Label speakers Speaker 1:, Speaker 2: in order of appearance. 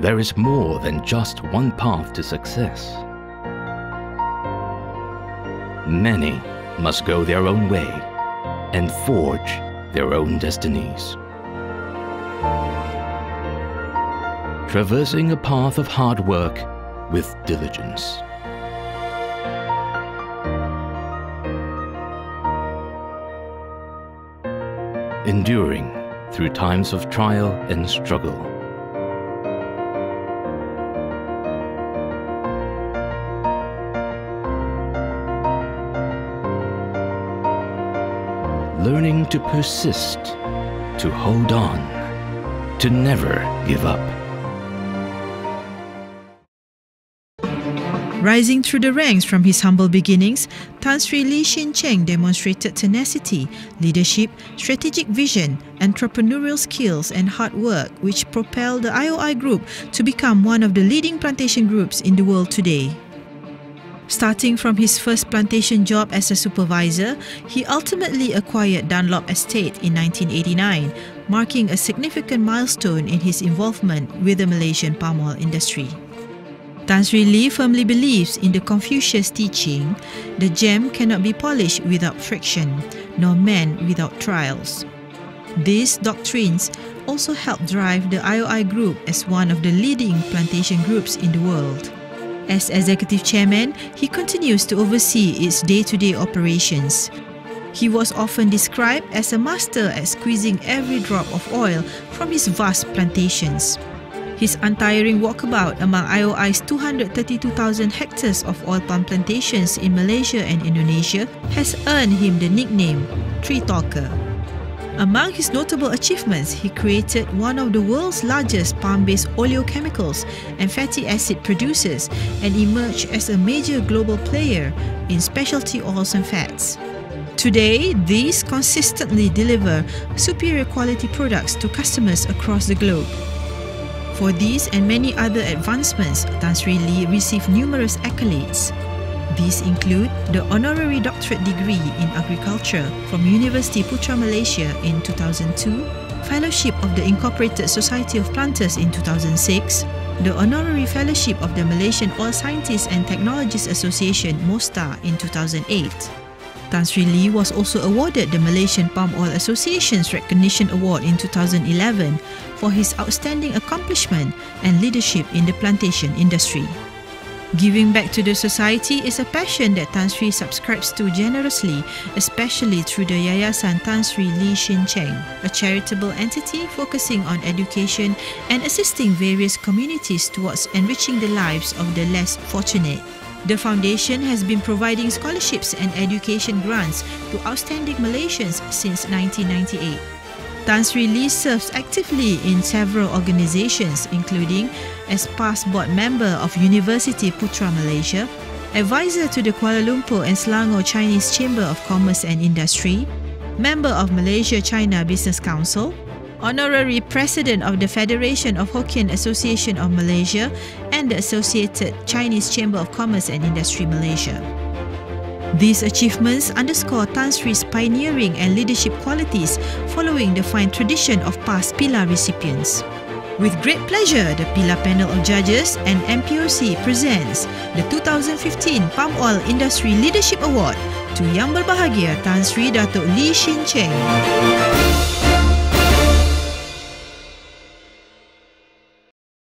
Speaker 1: there is more than just one path to success. Many must go their own way and forge their own destinies. Traversing a path of hard work with diligence. Enduring through times of trial and struggle. Learning to persist, to hold on, to never give up.
Speaker 2: Rising through the ranks from his humble beginnings, Tan Sri Lee Shin Cheng demonstrated tenacity, leadership, strategic vision, entrepreneurial skills, and hard work, which propelled the IOI Group to become one of the leading plantation groups in the world today. Starting from his first plantation job as a supervisor, he ultimately acquired Dunlop Estate in 1989, marking a significant milestone in his involvement with the Malaysian palm oil industry. Tan Sri Lee firmly believes in the Confucius teaching the gem cannot be polished without friction, nor man without trials. These doctrines also help drive the IOI Group as one of the leading plantation groups in the world. As executive chairman, he continues to oversee its day to day operations. He was often described as a master at squeezing every drop of oil from his vast plantations. His untiring walkabout among IOI's 232,000 hectares of oil palm plantations in Malaysia and Indonesia has earned him the nickname Tree Talker. Among his notable achievements, he created one of the world's largest palm-based oleochemicals and fatty acid producers and emerged as a major global player in specialty oils and fats. Today, these consistently deliver superior quality products to customers across the globe. For these and many other advancements, Tan Sri Lee received numerous accolades. These include the honorary doctorate degree in agriculture from University Putra Malaysia in 2002, fellowship of the Incorporated Society of Planters in 2006, the honorary fellowship of the Malaysian Oil Scientists and Technologists Association MOSTA in 2008. Tan Sri Lee was also awarded the Malaysian Palm Oil Association's Recognition Award in 2011 for his outstanding accomplishment and leadership in the plantation industry. Giving back to the society is a passion that Tan Sri subscribes to generously, especially through the Yayasan Tan Sri Lee Shin Cheng, a charitable entity focusing on education and assisting various communities towards enriching the lives of the less fortunate. The foundation has been providing scholarships and education grants to outstanding Malaysians since 1998. Tan Sri Lee serves actively in several organizations including as past board member of University Putra Malaysia, advisor to the Kuala Lumpur and Selangor Chinese Chamber of Commerce and Industry, member of Malaysia-China Business Council, honorary president of the Federation of Hokkien Association of Malaysia and the Associated Chinese Chamber of Commerce and Industry Malaysia. These achievements underscore Tan Sri's pioneering and leadership qualities following the fine tradition of past PILA recipients. With great pleasure, the PILA panel of judges and MPOC presents the 2015 Palm Oil Industry Leadership Award to Yang Berbahagia Tan Sri Datuk Lee Shin Cheng.